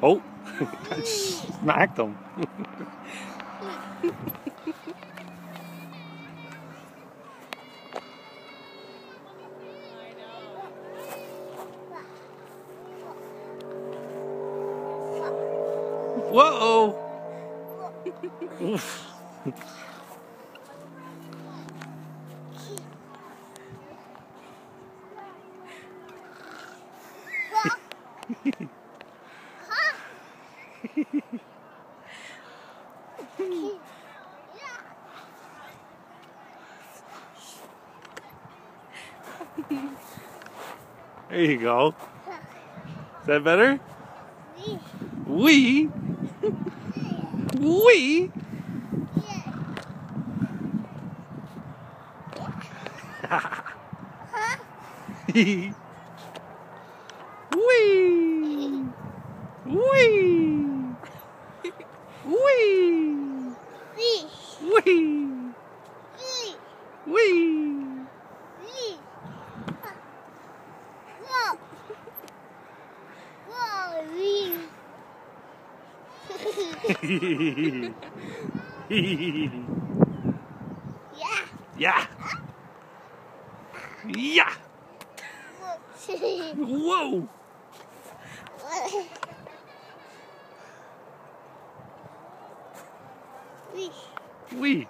Oh, I smacked him. Whoa! Oof. there you go. Is that better? We. We. Wee. Wee. Wee. Wee. Wee. Wee. Wee. Yeah. yeah. Yeah. Whoa. Wee. Wee.